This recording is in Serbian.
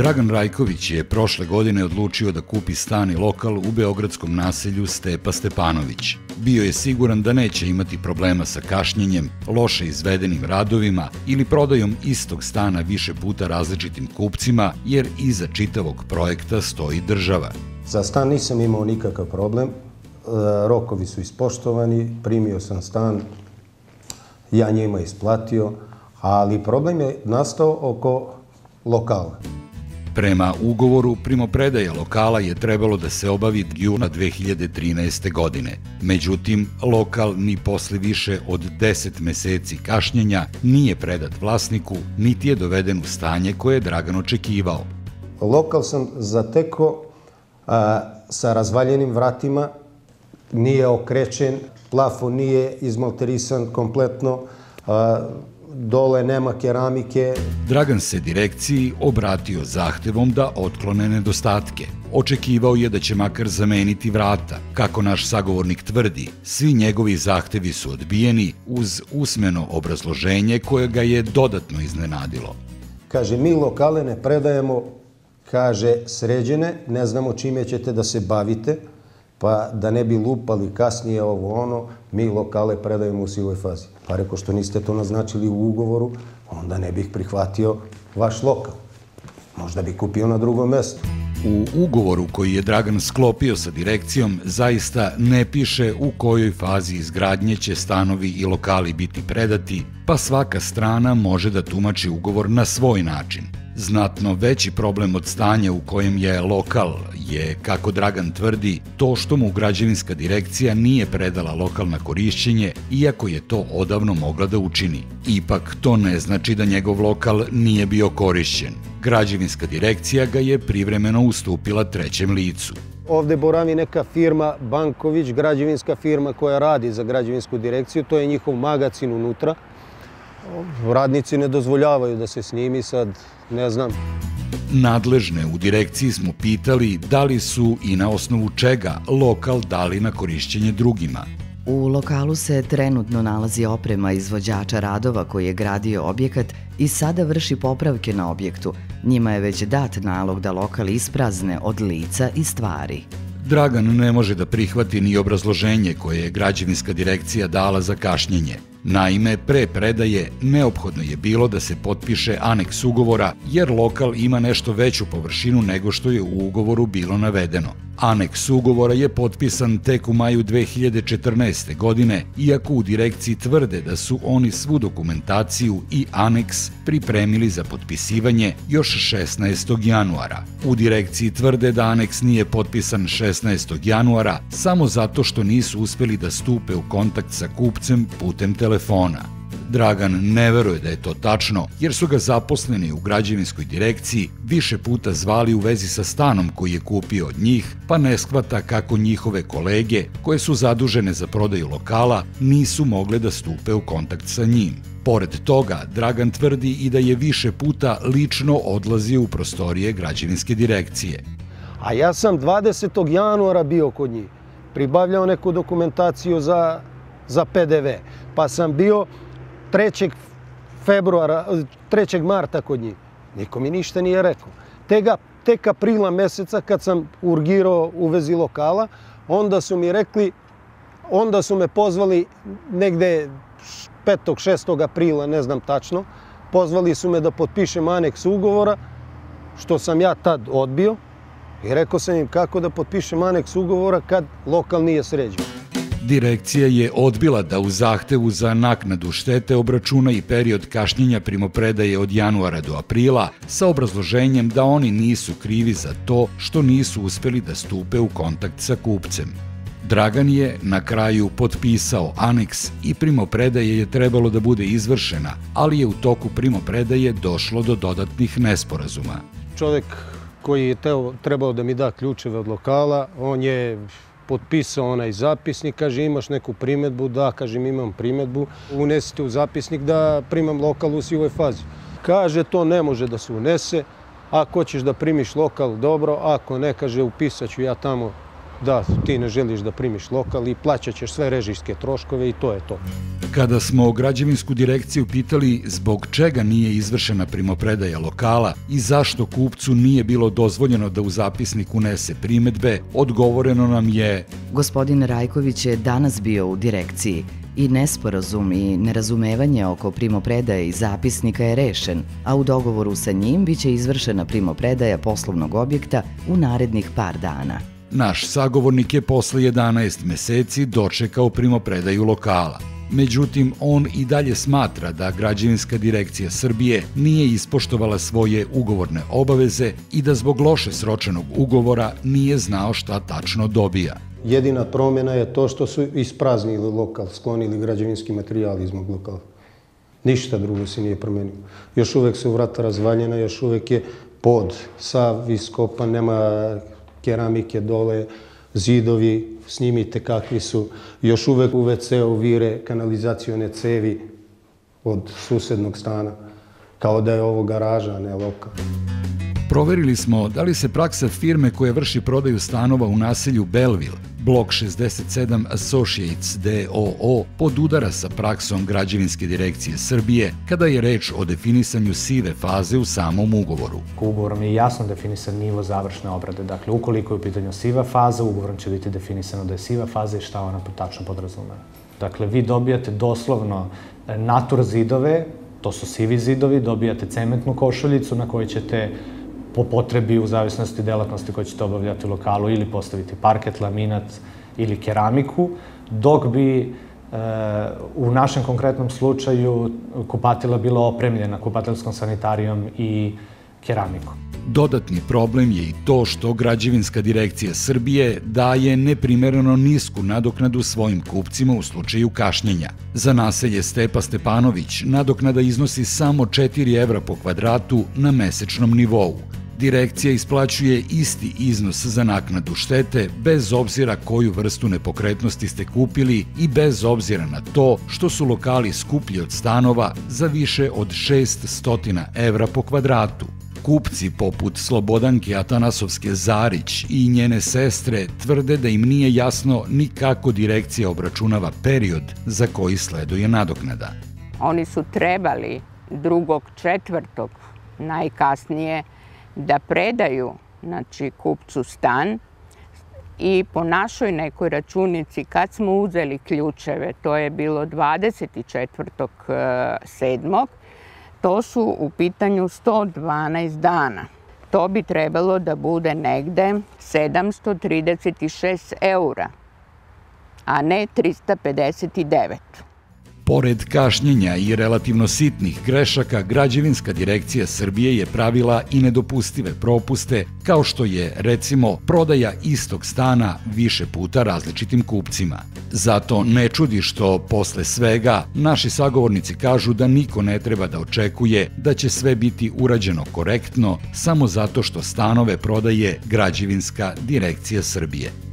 Dragan Rajković je prošle godine odlučio da kupi stan i lokal u beogradskom naselju Stepa Stepanović. Bio je siguran da neće imati problema sa kašnjenjem, loše izvedenim radovima ili prodajom istog stana više puta različitim kupcima, jer iza čitavog projekta stoji država. Za stan nisam imao nikakav problem, e, rokovi su ispoštovani, primio sam stan, ja njima isplatio, ali problem je nastao oko lokala. Prema ugovoru, primopredaja lokala je trebalo da se obavi juna 2013. godine. Međutim, lokal ni posle više od 10 meseci kašnjenja nije predat vlasniku, niti je doveden u stanje koje je Dragan očekivao. Lokal sam zateko a, sa razvaljenim vratima, nije okrećen, plafon nije izmalterisan kompletno, a, dole nema keramike. Dragan se direkciji obratio zahtevom da otklone nedostatke. Očekivao je da će makar zameniti vrata. Kako naš sagovornik tvrdi, svi njegovi zahtevi su odbijeni uz usmeno obrazloženje koje ga je dodatno iznenadilo. Kaže, mi lokale ne predajemo, kaže, sređene, ne znamo čime ćete da se bavite, pa da ne bi lupali kasnije ovo ono, mi lokale predajemo u sivoj fazi. Pa reko što niste to naznačili u ugovoru, onda ne bih prihvatio vaš lokal. Možda bi kupio na drugom mestu. U ugovoru koji je Dragan sklopio sa direkcijom zaista ne piše u kojoj fazi izgradnje će stanovi i lokali biti predati, pa svaka strana može da tumači ugovor na svoj način. Znatno veći problem od stanja u kojem je lokal je, kako Dragan tvrdi, to što mu građevinska direkcija nije predala lokal na korišćenje, iako je to odavno mogla da učini. Ipak to ne znači da njegov lokal nije bio korišćen. Građevinska direkcija ga je privremeno ustupila trećem licu. Ovde boravi neka firma Banković, građevinska firma koja radi za građevinsku direkciju, to je njihov magacin unutra. Radnici ne dozvoljavaju da se snimi sad, ne znam. Nadležne u direkciji smo pitali da li su i na osnovu čega lokal dali na korišćenje drugima. U lokalu se trenutno nalazi oprema izvođača radova koji je gradio objekat i sada vrši popravke na objektu. Njima je već dat nalog da lokal isprazne od lica i stvari. Dragan ne može da prihvati ni obrazloženje koje je građevinska direkcija dala za kašnjenje. Naime, pre predaje neophodno je bilo da se potpiše aneks ugovora jer lokal ima nešto veću površinu nego što je u ugovoru bilo navedeno. Aneks ugovora je potpisan tek u maju 2014. godine, iako u direkciji tvrde da su oni svu dokumentaciju i aneks pripremili za potpisivanje još 16. januara. U direkciji tvrde da aneks nije potpisan 16. januara samo zato što nisu uspeli da stupe u kontakt sa kupcem putem telefona. Dragan ne veruje da je to tačno, jer su ga zaposleni u građevinskoj direkciji više puta zvali u vezi sa stanom koji je kupio od njih, pa ne shvata kako njihove kolege, koje su zadužene za prodaju lokala, nisu mogle da stupe u kontakt sa njim. Pored toga, Dragan tvrdi i da je više puta lično odlazio u prostorije građevinske direkcije. A ja sam 20. januara bio kod njih. Pribavljao neku dokumentaciju za, za PDV. Pa sam bio 3. februara, 3. marta kod njih. Niko mi ništa nije rekao. Tega, tek aprila meseca kad sam urgirao u vezi lokala, onda su mi rekli, onda su me pozvali negde 5. 6. aprila, ne znam tačno, pozvali su me da potpišem aneks ugovora, što sam ja tad odbio i rekao sam im kako da potpišem aneks ugovora kad lokal nije sređen. Direkcija je odbila da u zahtevu za naknadu štete obračuna i period kašnjenja primopredaje od januara do aprila sa obrazloženjem da oni nisu krivi za to što nisu uspeli da stupe u kontakt sa kupcem. Dragan je na kraju potpisao aneks i primopredaje je trebalo da bude izvršena, ali je u toku primopredaje došlo do dodatnih nesporazuma. Čovek koji je teo, trebao da mi da ključeve od lokala, on je potpisao onaj zapisnik, kaže imaš neku primetbu, da, kažem imam primetbu, unesite u zapisnik da primam lokal u sivoj fazi. Kaže to ne može da se unese, ako ćeš da primiš lokal dobro, ako ne, kaže upisat ja tamo da ti ne želiš da primiš lokal i plaćat ćeš sve režijske troškove i to je to. Kada smo građevinsku direkciju pitali zbog čega nije izvršena primopredaja lokala i zašto kupcu nije bilo dozvoljeno da u zapisnik unese primetbe, odgovoreno nam je Gospodin Rajković je danas bio u direkciji i nesporazum i nerazumevanje oko primopredaje i zapisnika je rešen, a u dogovoru sa njim biće izvršena primopredaja poslovnog objekta u narednih par dana. Naš sagovornik je posle 11 meseci dočekao primopredaju lokala. Međutim, on i dalje smatra da građevinska direkcija Srbije nije ispoštovala svoje ugovorne obaveze i da zbog loše sročenog ugovora nije znao šta tačno dobija. Jedina promjena je to što su ispraznili lokal, sklonili građevinski materijal iz mog lokala. Ništa drugo se nije promenilo. Još uvek su vrata razvaljena, još uvek je pod sav iskopan, nema keramike dole, zidovi, snimite kakvi su. Još uvek u WC-u vire kanalizacione cevi od susednog stana, kao da je ovo garaža, a ne lokal. Proverili smo da li se praksa firme koja vrši prodaju stanova u naselju Belleville, blok 67 Associates DOO, podudara sa praksom građevinske direkcije Srbije kada je reč o definisanju sive faze u samom ugovoru. Ugovorom je jasno definisan nivo završne obrade. Dakle, ukoliko je u pitanju siva faza, ugovorom će biti definisano da je siva faza i šta ona tačno podrazumeva. Dakle, vi dobijate doslovno e, natur zidove, to su sivi zidovi, dobijate cementnu košuljicu na kojoj ćete po potrebi u zavisnosti delatnosti koje ćete obavljati u lokalu ili postaviti parket, laminat ili keramiku, dok bi e, u našem konkretnom slučaju kupatila bila opremljena kupatelskom sanitarijom i keramikom. Dodatni problem je i to što građevinska direkcija Srbije daje neprimereno nisku nadoknadu svojim kupcima u slučaju kašnjenja. Za naselje Stepa Stepanović nadoknada iznosi samo 4 evra po kvadratu na mesečnom nivou, Direkcija isplaćuje isti iznos za naknadu štete bez obzira koju vrstu nepokretnosti ste kupili i bez obzira na to što su lokali skuplji od stanova za više od 600 evra po kvadratu. Kupci poput Slobodanke Atanasovske Zarić i njene sestre tvrde da im nije jasno ni kako direkcija obračunava period za koji sleduje nadoknada. Oni su trebali drugog, četvrtog, najkasnije, da predaju znači, kupcu stan i po našoj nekoj računici kad smo uzeli ključeve, to je bilo 24.7. To su u pitanju 112 dana. To bi trebalo da bude negde 736 eura, a ne 359. Pored kašnjenja i relativno sitnih grešaka, građevinska direkcija Srbije je pravila i nedopustive propuste, kao što je, recimo, prodaja istog stana više puta različitim kupcima. Zato ne čudi što, posle svega, naši sagovornici kažu da niko ne treba da očekuje da će sve biti urađeno korektno samo zato što stanove prodaje građevinska direkcija Srbije.